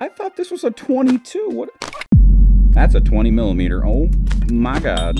I thought this was a 22. What? That's a 20 millimeter. Oh my God.